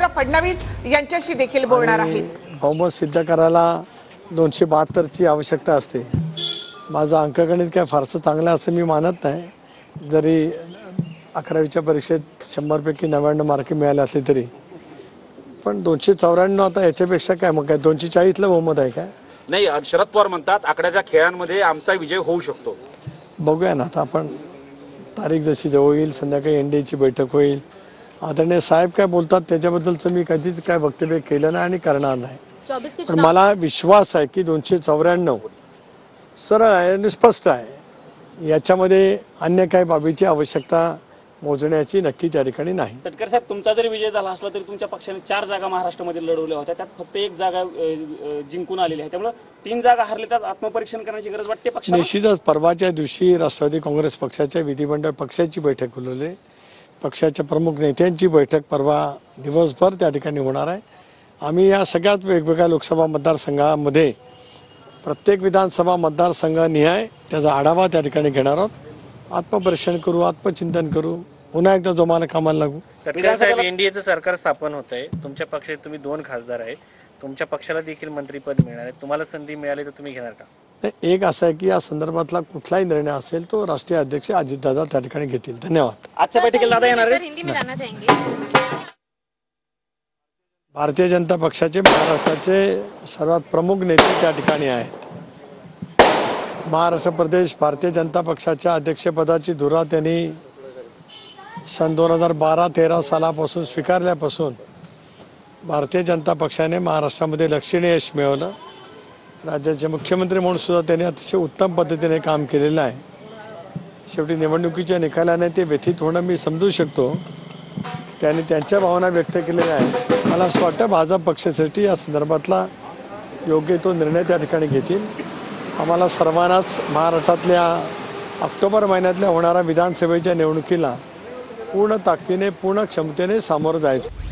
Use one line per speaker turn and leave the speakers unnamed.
देवेंद्र फडणवीस यांच्याशी देखील बोलणार आहेत.
बहुमत सिद्ध करायला दोनशे बहात्तरची आवश्यकता असते. माझं अंकगणित काय फारसं चांगलं असं मी मानत नाही. जरी अकरावीच्या परीक्षेत शंभरपैकी नव्याण्णव मार्क मिळाले असले तरी. पण दोनशे चौऱ्याण्णव आता याच्यापेक्षा काय मग काय? दोनशे चाळीसला बहुमत आहे काय?
नाही शरद पवार म्हणतात आकड्याच्या खेळांमध्ये आमचा विजय होऊ शकतो.
बघूया ना आता आपण तारीख जशी जवळ येईल संध्याकाळी एन डी एची बैठक होईल. आदरणीय साहेब काय बोलतात त्याच्याबद्दलचं मी कधीच काय वक्तव्य केलं नाही आणि करणार नाही. पण मला विश्वास आहे की दोनशे चौऱ्याण्णव सरळ आहे आणि स्पष्ट आहे. याच्यामध्ये अन्य काही बाबीची आवश्यकता मोजण्याची नक्की त्या ठिकाणी नाही.
तटकर साहेब तुमचा जरी विजय झाला असला तरी तुमच्या पक्षाने चार जागा महाराष्ट्रामध्ये लढवल्या होत्या. त्यात फक्त एक जागा जिंकून आलेली आहे. त्यामुळे तीन जागा हरले त्यात आत्मपरीक्षण करण्याची गरज वाटते पक्षाला?
निश्चितच परवाच्या दिवशी राष्ट्रवादी काँग्रेस पक्षाच्या विधिमंडळ पक्षाची बैठक बोलवली. पक्षाच्या प्रमुख नेत्यांची बैठक परवा दिवसभर त्या ठिकाणी होणार आहे. आम्ही या सगळ्यात वेगवेगळ्या लोकसभा मतदारसंघामध्ये प्रत्येक विधानसभा मतदारसंघनिहाय त्याचा आढावा त्या ठिकाणी घेणार आहोत. आत्मपरीक्षण करू आत्मचिंतन करू पुन्हा एकदा जोमाला कामाला लागू.
तटकरे साहेब एनडीएचं सरकार स्थापन होत आहे तुमच्या पक्षात तुम्ही दोन खासदार आहेत. तुमच्या पक्षाला देखील मंत्रीपद मिळणार आहे. तुम्हाला संधी मिळाली तर तुम्ही घेणार का?
नाही, एक असं आहे की या संदर्भातला कुठलाही निर्णय असेल तो राष्ट्रीय अध्यक्ष अजितदादा त्या ठिकाणी घेतील. धन्यवाद.
आजच्या बैठकीला दादा येणार
सर
आहे
हिंदी में जाना चाहेंगे
भारतीय जनता पक्षाचे महाराष्ट्राचे सर्वात प्रमुख नेते त्या ठिकाणी आहेत. महाराष्ट्र प्रदेश भारतीय जनता पक्षाच्या अध्यक्षपदाची धुरा त्यांनी सन दोन हजार बारा तेरा सालापासून स्वीकारल्यापासून भारतीय जनता पक्षाने महाराष्ट्रामध्ये लक्षणीय यश मिळवलं. राज्याचे मुख्यमंत्री म्हणून सुद्धा त्यांनी अतिशय उत्तम पद्धतीने काम केलेलं आहे. शेवटी निवडणुकीच्या निकालाने ते व्यथित होणं मी समजू शकतो. त्यांनी त्यांच्या भावना व्यक्त केलेल्या आहेत. मला असं वाटतं भाजप पक्षासाठी या संदर्भातला योग्य तो निर्णय त्या ठिकाणी घेतील. आम्हाला सर्वांनाच महाराष्ट्रातल्या ऑक्टोबर महिन्यातल्या होणाऱ्या विधानसभेच्या निवडणुकीला पूर्ण ताकदीने पूर्ण क्षमतेने सामोरं जायचं